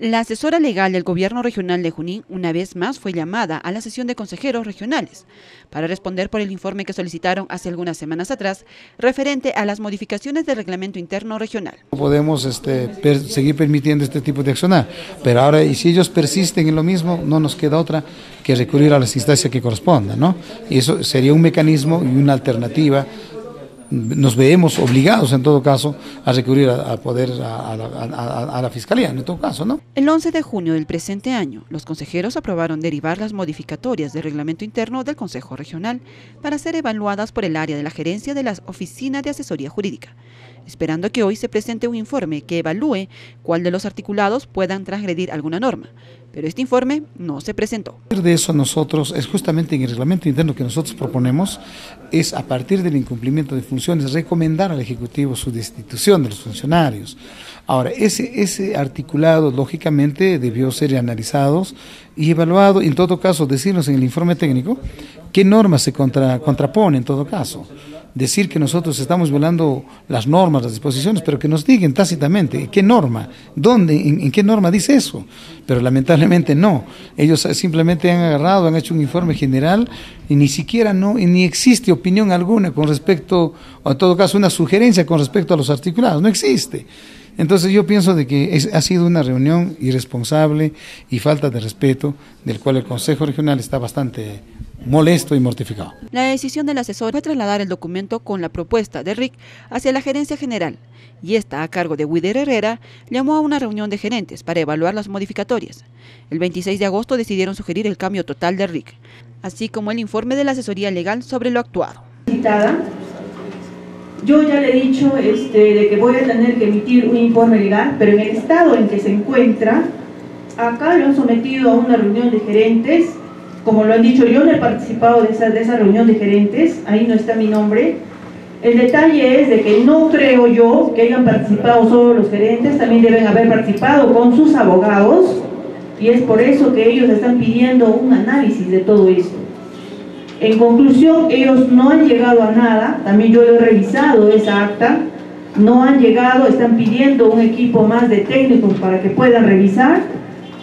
La asesora legal del gobierno regional de Junín una vez más fue llamada a la sesión de consejeros regionales para responder por el informe que solicitaron hace algunas semanas atrás referente a las modificaciones del reglamento interno regional. No podemos este, seguir permitiendo este tipo de accionar, pero ahora y si ellos persisten en lo mismo, no nos queda otra que recurrir a las instancias que correspondan, ¿no? Y eso sería un mecanismo y una alternativa nos vemos obligados en todo caso a recurrir a, poder a, la fiscalía en todo caso, ¿no? El 11 de junio del presente año, los consejeros aprobaron derivar las modificatorias del reglamento interno del Consejo Regional para ser evaluadas por el área de la gerencia de la Oficina de Asesoría Jurídica, esperando que hoy se presente un informe que evalúe cuál de los articulados puedan transgredir alguna norma pero este informe no se presentó. De eso nosotros, es justamente en el reglamento interno que nosotros proponemos, es a partir del incumplimiento de funciones recomendar al Ejecutivo su destitución de los funcionarios. Ahora, ese, ese articulado lógicamente debió ser analizado y evaluado, en todo caso decirnos en el informe técnico qué norma se contra, contrapone en todo caso decir que nosotros estamos violando las normas, las disposiciones, pero que nos digan tácitamente qué norma, dónde, en, qué norma dice eso. Pero lamentablemente no. Ellos simplemente han agarrado, han hecho un informe general y ni siquiera no, ni existe opinión alguna con respecto, o en todo caso una sugerencia con respecto a los articulados, no existe. Entonces yo pienso de que ha sido una reunión irresponsable y falta de respeto, del cual el Consejo Regional está bastante molesto y mortificado. La decisión del asesor fue trasladar el documento con la propuesta de RIC hacia la gerencia general y esta, a cargo de Wider Herrera, llamó a una reunión de gerentes para evaluar las modificatorias. El 26 de agosto decidieron sugerir el cambio total de RIC, así como el informe de la asesoría legal sobre lo actuado. Yo ya le he dicho este, de que voy a tener que emitir un informe legal, pero en el estado en que se encuentra, acá lo han sometido a una reunión de gerentes como lo han dicho, yo no he participado de esa, de reunión de gerentes, ahí no está mi nombre. El detalle es de que no creo yo que hayan participado solo los gerentes, también deben haber participado con sus abogados y es por eso que ellos están pidiendo un análisis de todo esto. En conclusión, ellos no han llegado a nada, también yo he revisado esa acta, no han llegado, están pidiendo un equipo más de técnicos para que puedan revisar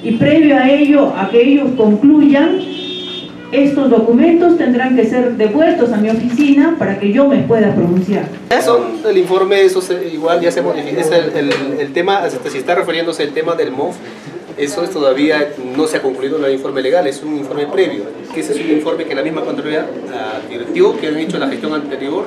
y previo a ello, a que ellos concluyan, estos documentos tendrán que ser devueltos a mi oficina para que yo me pueda pronunciar. Son el informe, eso igual ya se modifica, es el, el, tema, si está refiriéndose al tema del MOF, eso es todavía no se ha concluido en el informe legal, es un informe previo, que ese es un informe que la misma Contraloría advirtió que han hecho la gestión anterior,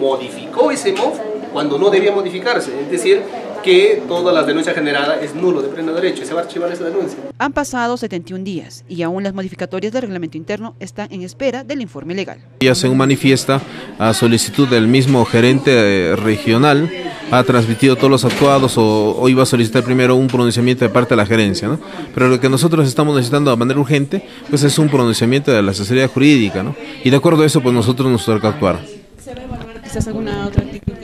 modificó ese MOF cuando no debía modificarse, es decir, que todas las denuncias generadas es nulo de pleno derecho y se va a archivar esa denuncia. Han pasado 71 días y aún las modificatorias del reglamento interno están en espera del informe legal. Ya se manifiesta a solicitud del mismo gerente eh, regional, ha transmitido todos los actuados o, o, iba a solicitar primero un pronunciamiento de parte de la gerencia, ¿no? Pero lo que nosotros estamos necesitando de manera urgente, pues es un pronunciamiento de la asesoría jurídica, ¿no? Y de acuerdo a eso, pues nosotros nos toca actuar. ¿Se va a evaluar quizás alguna otra actitud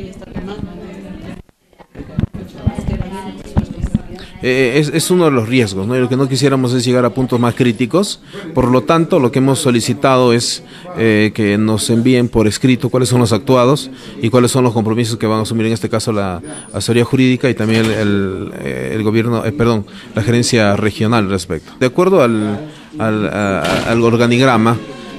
Eh, es, uno de los riesgos, ¿no? Y lo que no quisiéramos es llegar a puntos más críticos. Por lo tanto, lo que hemos solicitado es eh, que nos envíen por escrito cuáles son los actuados y cuáles son los compromisos que van a asumir en este caso la asesoría jurídica y también el, el, gobierno, eh, perdón, la gerencia regional respecto. De acuerdo al, al, al organigrama,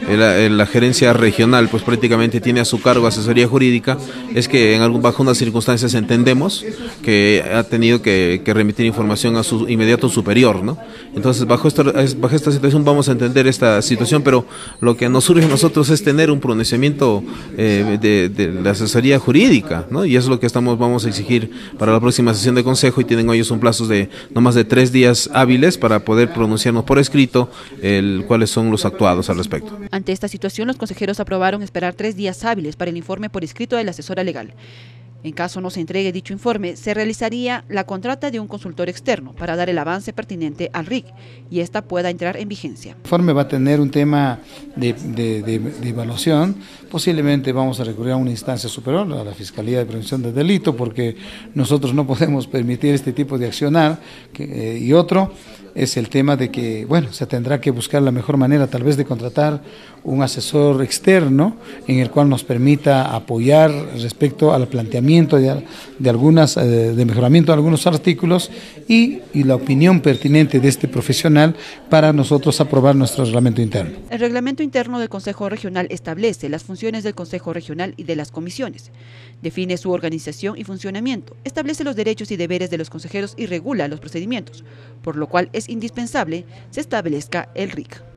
la, gerencia regional pues prácticamente tiene a su cargo asesoría jurídica, es que en algún, bajo unas circunstancias entendemos que ha tenido que, remitir información a su inmediato superior, ¿no? Entonces bajo esta, bajo esta situación vamos a entender esta situación, pero lo que nos surge a nosotros es tener un pronunciamiento eh, de, la asesoría jurídica, ¿no? Y eso es lo que estamos, vamos a exigir para la próxima sesión de consejo y tienen ellos un plazo de no más de tres días hábiles para poder pronunciarnos por escrito el, cuáles son los actuados al respecto. Ante esta situación, los consejeros aprobaron esperar tres días hábiles para el informe por escrito de la asesora legal. En caso no se entregue dicho informe, se realizaría la contrata de un consultor externo para dar el avance pertinente al RIC y esta pueda entrar en vigencia. El informe va a tener un tema de, evaluación, posiblemente vamos a recurrir a una instancia superior, a la Fiscalía de Prevención de Delito, porque nosotros no podemos permitir este tipo de accionar. Eh, y otro, es el tema de que, bueno, se tendrá que buscar la mejor manera tal vez de contratar un asesor externo en el cual nos permita apoyar respecto al planteamiento de, algunas, eh, de mejoramiento de algunos artículos y, y, la opinión pertinente de este profesional para nosotros aprobar nuestro reglamento interno. El reglamento interno del Consejo Regional establece las funciones del Consejo Regional y de las comisiones, define su organización y funcionamiento, establece los derechos y deberes de los consejeros y regula los procedimientos, por lo cual es indispensable se establezca el RIC.